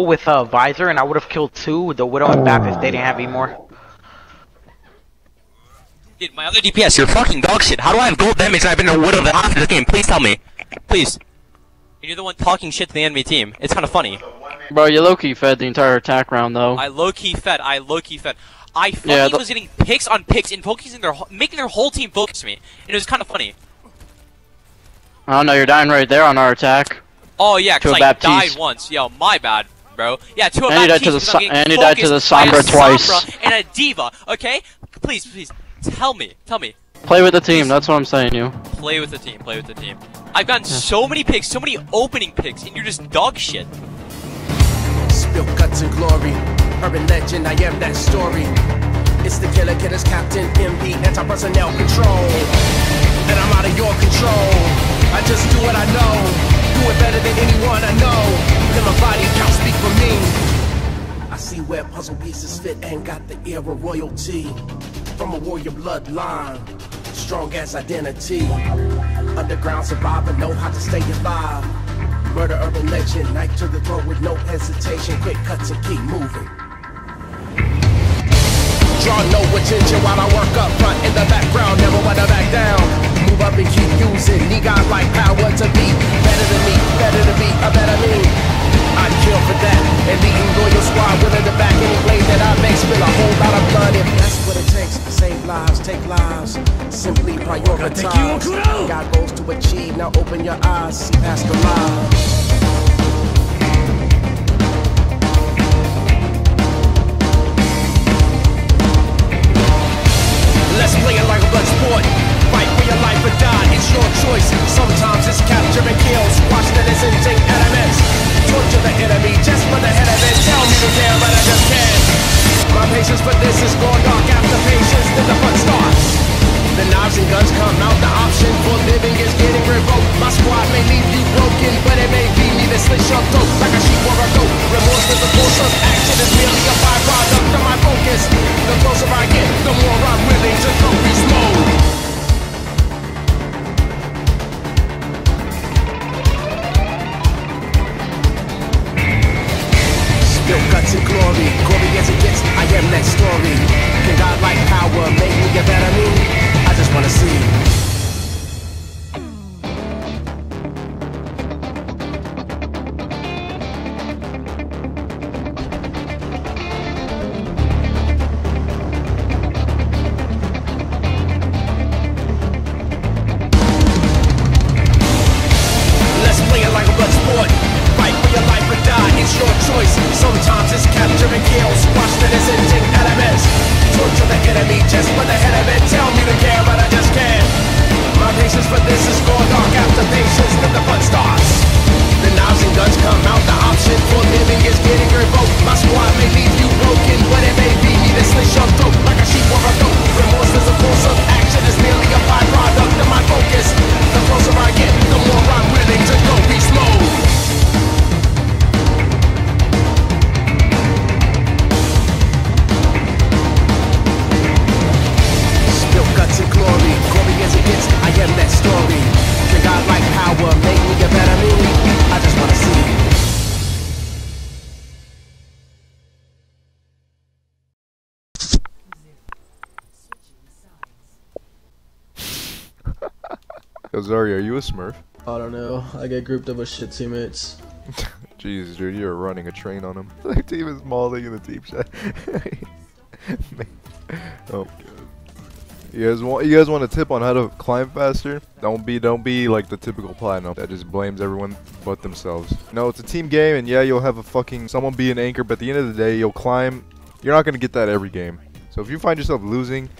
With a visor, and I would have killed two, the Widow and Bap if they didn't have any more. Dude, my other DPS, you're fucking dog shit. How do I have gold damage and I've been a widow the half of this game? Please tell me. Please. And you're the one talking shit to the enemy team. It's kind of funny. Bro, you low-key fed the entire attack round, though. I low-key fed. I low-key fed. I fucking Yeah, was getting picks on picks and focusing their, wh- making their whole team focus me. And it was kind of funny. Oh no, you're dying right there on our attack. Oh yeah, To cause a I Baptiste. died once. Yo, my bad, bro. Yeah, to a And you died to the because so- and you died to the focused by a Sombra twice. Sombra and a D.Va. Okay, please, please, tell me, tell me. Play with the team, that's what I'm saying, you. Play with the team. Play with the team. I've gotten so many picks, so many opening picks, and you're just dog shit. Spill guts and glory. Urban legend, I am that story. It's the killer killers, Captain MB, anti personnel control. And I'm out of your control. I just do what I know. It better than anyone I know. Then my body can't speak for me. I see where puzzle pieces fit and got the ear of royalty. From a warrior bloodline, strong as identity. Underground survivor, know how to stay alive. Murder urban legend, knife to the throat with no hesitation. Quick cuts and keep moving. Draw no attention while I work up front in the background, never wanna back down. Up and keep using, need God like power to be better than me, better to be a better me. I'd kill for that, and leading loyal squad willing to back any blade that I make. Spill a whole lot of blood if that's what it takes save lives, take lives. Simply prioritize. Got goals to achieve, now open your eyes, see past the lies. Let's play it like a blood sport. Your life or die, it's your choice. Sometimes it's capture and kill. Squash that isn't take elements. Torture the enemy just for the head of it. Tell me to care, but I just can't. My patience for this is gone dark after patience, then the fun starts. And glory, glory as it gets, I am that story. Can God like power make me a better me? I just wanna see. Sometimes it's kill. Squash that isn't take elements. Torture the enemy just for the head of it. Tell me to care, but I just can't. My patience for this is gone dark after patience, then the fun starts. The knives and guns come out, the option for living is getting revoked. My squad may leave you broken, but it may be me that slits your throat like a sheep or a goat. Remorse is a course of Yo, Zari, are you a Smurf? I don't know. I get grouped up with shit teammates. Jesus, dude, you're running a train on him. The team is mauling in the deep chat. oh, God. You guys want you guys want a tip on how to climb faster? Don't be don't be like the typical platinum that just blames everyone but themselves. No, it's a team game, and yeah, you'll have a fucking someone be an anchor, but at the end of the day, you'll climb. You're not gonna get that every game. So if you find yourself losing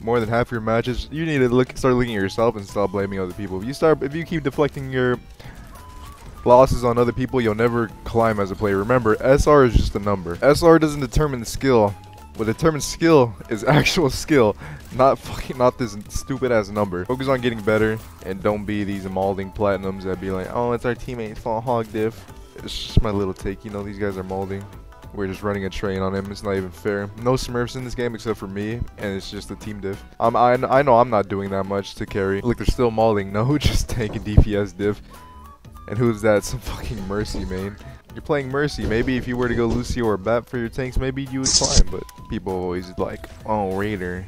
more than half your matches, you need to look start looking at yourself and stop blaming other people. If you start if you keep deflecting your losses on other people, you'll never climb as a player. Remember, SR is just a number. SR doesn't determine the skill. What determines skill is actual skill, not fucking not this stupid ass number. Focus on getting better and don't be these molding platinums that be like, oh, it's our teammate's fault, hog diff. It's just my little take, you know, these guys are molding. We're just running a train on him. It's not even fair. No Smurfs in this game except for me, and it's just a team diff. I, I know I'm not doing that much to carry. Look, they're still mauling. No, just taking DPS diff. And who's that? Some fucking Mercy main. You're playing Mercy. Maybe if you were to go Lucio or Bap for your tanks, maybe you would climb. But people always like, oh, Raider.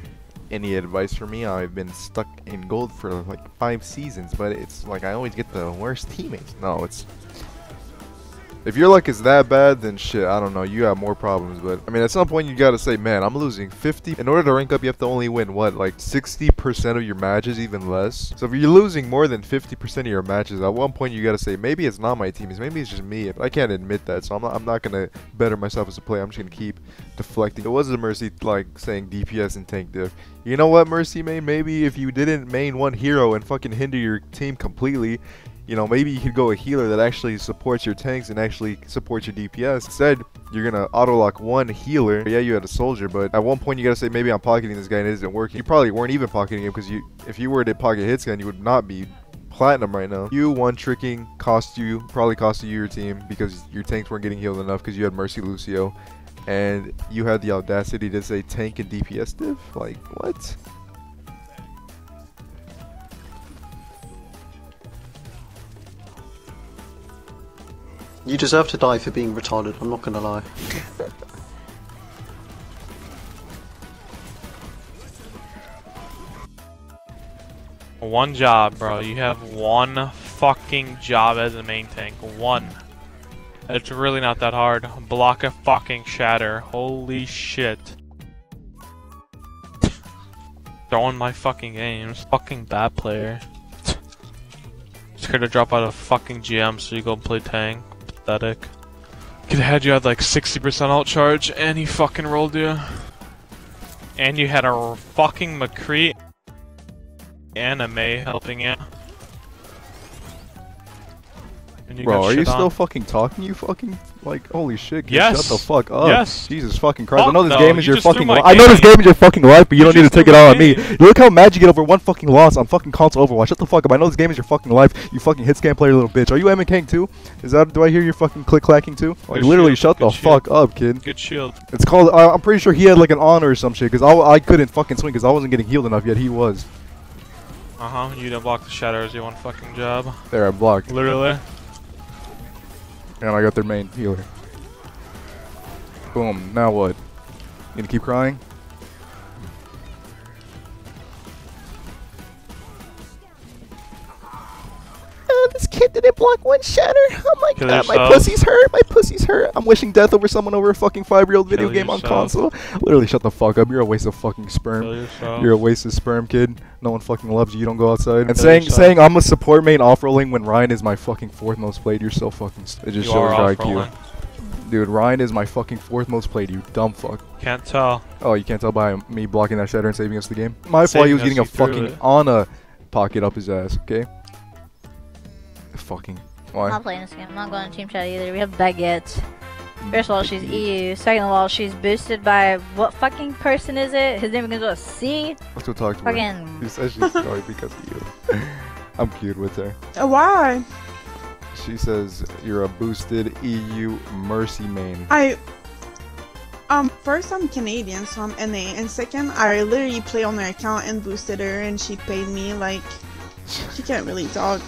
Any advice for me? I've been stuck in gold for like five seasons, but it's like I always get the worst teammates. No, it's if your luck is that bad, then shit, I don't know. You have more problems. But, I mean, at some point, you gotta say, man, I'm losing 50. In order to rank up, you have to only win, what, like 60% of your matches, even less? So if you're losing more than 50% of your matches, at one point, you gotta say, maybe it's not my team. Maybe it's just me. I can't admit that, so I'm not, I'm not gonna better myself as a player. I'm just gonna keep deflecting. It was a Mercy, like, saying DPS and tank diff. You know what, Mercy main? Maybe if you didn't main one hero and fucking hinder your team completely, you know, maybe you could go a healer that actually supports your tanks and actually supports your DPS. Instead, you're gonna auto lock one healer. Yeah, you had a soldier, but at one point you gotta say maybe I'm pocketing this guy and it isn't working. You probably weren't even pocketing him because you, if you were to pocket Hitscan, you would not be platinum right now. You one tricking cost you probably cost you your team because your tanks weren't getting healed enough because you had Mercy Lucio, and you had the audacity to say tank and DPS div. Like what? You deserve to die for being retarded, I'm not gonna lie. One job, bro. You have one fucking job as a main tank. One. It's really not that hard. Block a fucking shatter. Holy shit. Throwing my fucking games. Fucking bad player. Scared to drop out of fucking GM so you go and play tank. Pathetic. Could have had you had like 60% ult charge and he fucking rolled you. And you had a fucking McCree anime helping you. You Bro, are you still on. fucking talking? You fucking like holy shit! kid, Yes. Shut the fuck up. Yes. Jesus fucking Christ! I know this no, game is you your fucking. Li- I know this game. is your fucking life, but you, You don't need to take it out on me. Look how mad you get over one fucking loss on fucking console Overwatch. Shut the fuck up! I know this game is your fucking life. You fucking hit scan player, little bitch. Are you M&K too? Is that? Do I hear your fucking click clacking too? Like Good literally, shield, shut the shield. fuck up, kid. Good shield. It's called. I I'm pretty sure he had like an honor or some shit because I, I couldn't fucking swing because I wasn't getting healed enough yet. He was. Uh huh. You didn't block the shatters. You one fucking job. There, I blocked, Literally. And I got their main healer. Boom. Now what? You gonna keep crying? Block one shatter. Oh my Kill god, my pussy's hurt. My pussy's hurt. I'm wishing death over someone over a fucking five-year-old video Kill game on console. Literally, shut the fuck up. You're a waste of fucking sperm. You're a waste of sperm, kid. No one fucking loves you. You don't go outside. And Kill saying yourself. saying I'm a support main off rolling when Rein is my fucking fourth most played. You're so fucking. It just you shows your IQ. Dude, Rein is my fucking fourth most played. You dumb fuck. Can't tell. Oh, you can't tell by me blocking that shatter and saving us the game. My fault. He was getting a fucking it. Ana pocket up his ass. Okay. Fucking. Why? I'm not playing this game. I'm not going to team chat either. We have baguettes. First of all, she's EU. Second of all, she's boosted by what fucking person is it? His name begins with a C. Let's go talk to her. Fucking. She says she's sorry because of you. I'm cute with her. Why? She says you're a boosted EU Mercy main. I um first I'm Canadian, so I'm NA, and second I literally play on her account and boosted her, and she paid me like she can't really talk.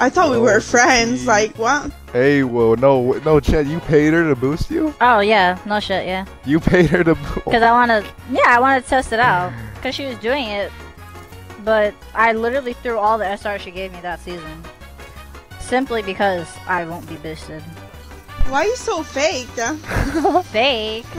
I thought we were friends. gee. Like what? Hey, whoa, no, no, Chad, you paid her to boost you? Oh yeah, no shit, yeah. You paid her to boost. Because I want to, yeah, I want to test it out. Because she was doing it, but I literally threw all the SR she gave me that season. Simply because I won't be boosted. Why are you so fake? Fake.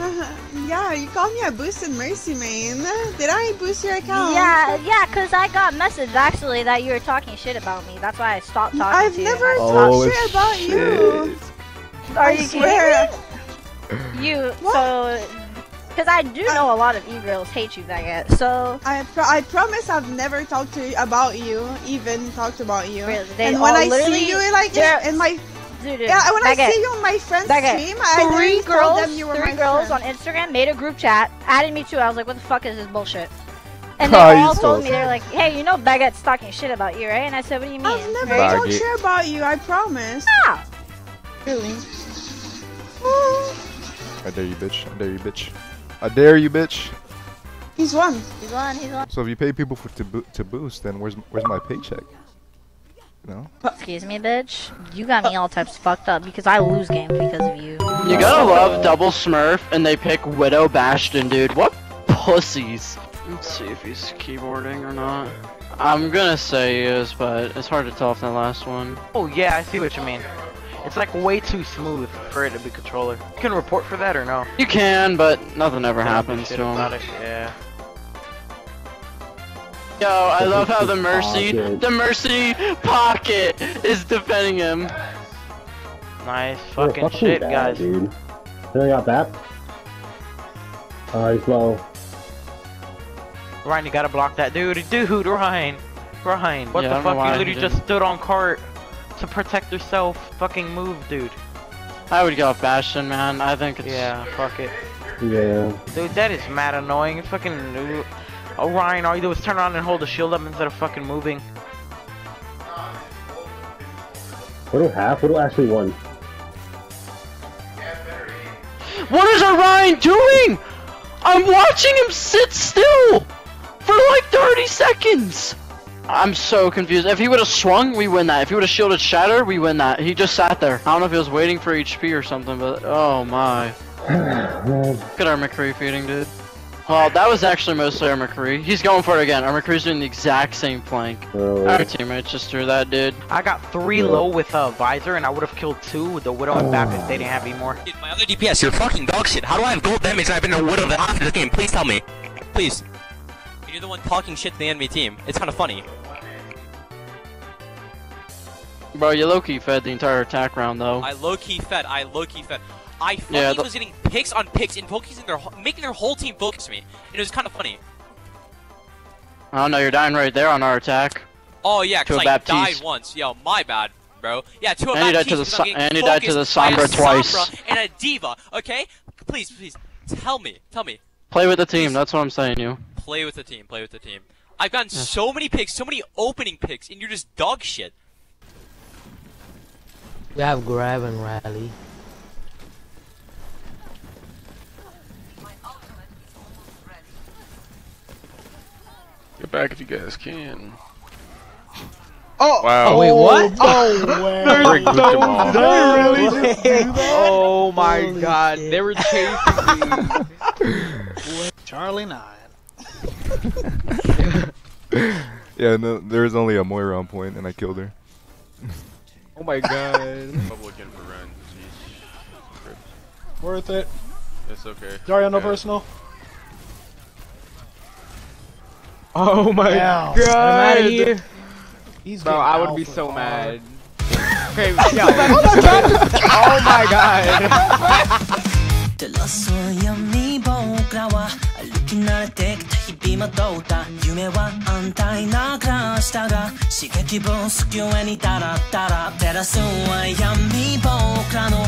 yeah, you called me a boosted mercy main. Did I boost your account? Yeah, yeah, because I got message actually that you were talking shit about me. That's why I stopped talking I've to you. never I talked stopped- shit about you. Are I you swear. kidding me? You What? so because I do know a lot of e-girls hate you, Baguette. So I pro- I promise I've never talked to you about you, even talked about you. Really, they and when I literally- see you like in my dude, dude, yeah, when I see you on my friend's Baguette, stream, I three literally girls, them you were three my girls friend. on Instagram made a group chat, added me too. I was like, what the fuck is this bullshit? And they you all told me they're like, hey, you know Baguette's talking shit about you, right? And I said, what do you mean? I've never Right? talked Baguette. shit about you. I promise. Yeah. Really? I dare you, bitch. I dare you, bitch. I dare you, bitch. He's one. he's on, he's on. So if you pay people for to, bo- to boost, then where's where's my paycheck? No. Excuse me, bitch. You got me all types fucked up because I lose games because of you. You gotta love double Smurf and they pick Widow Bastion, dude. What pussies. Let's see if he's keyboarding or not. I'm gonna say he is, but it's hard to tell from the last one. Oh yeah, I see what you mean. It's like way too smooth for it to be controller. You can report for that or no? You can, but nothing ever happens Shit to about him. it, Yeah. Yo, I love how the Pocket. Mercy, the Mercy pocket is defending him. Nice Oh, fucking shit, that, guys. Dude. Then I got that. Uh, he's low. Rein, you gotta block that dude. Dude, Rein. Rein, what Yeah, the fuck? why You he literally just didn't. stood on cart to protect yourself. Fucking move, dude. I would go off Bastion, man. I think it's. Yeah, fuck it. Yeah. Dude, that is mad annoying. It's fucking. Oh, Rein, all you do is turn around and hold the shield up instead of fucking moving. Widow half? Widow actually won. What is Orion doing? I'm watching him sit still for like 30 seconds. I'm so confused. If he would have swung, we win that. If he would have shielded Shatter, we win that. He just sat there. I don't know if he was waiting for HP or something, but oh my. Look at our McCree feeding, dude. Well, that was actually mostly our McCree. He's going for it again. Our McCree's doing the exact same flank. Oh. Our teammates just threw that, dude. I got three low with a visor, and I would have killed two with the Widow and Bap if they didn't have any more. Dude, my other DPS, you're fucking dog shit. How do I have gold damage and I've been a widow the half of this game? Please tell me. Please. You're the one talking shit to the enemy team. It's kind of funny. Bro, you low-key fed the entire attack round, though. I low key fed. I low key fed. I fucking Yeah, was getting picks on picks and focusing their making their whole team focus me. And it was kind of funny. Oh no, you're dying right there on our attack. Oh yeah, To cause a I Baptiste. died once. Yo, my bad, bro. Yeah, to a And you died to Baptiste the because and you died to the Sombra twice. Sombra and a D.Va. Okay, please, please, tell me, tell me. Play with the team, that's what I'm saying you. Play with the team. Play with the team. I've gotten so many picks, so many opening picks, and you're just dog shit. We have grab and rally. Get back if you guys can. Oh! Wow. Oh, wait, what? Oh, way. Rick looked him off. Oh my god, they were chasing me. Charlie 9. yeah, no, there was only a Moira on point, and I killed her. Oh my god. Public and for Ren. Jeez. Worth it. It's okay. Dario, no Yeah. personal. Oh my Damn. god. Get him outta here. He's Bro, I would be so hard. mad. Okay, yo. oh my god. 戸惑っ夢は安泰な暮らしたが刺激分すき上にタラッタラ照らすは闇僕らの歩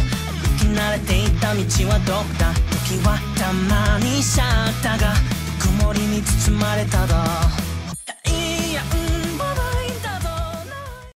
き慣れていた道はどこだ？時はたまにシャッターが曇りに包まれただ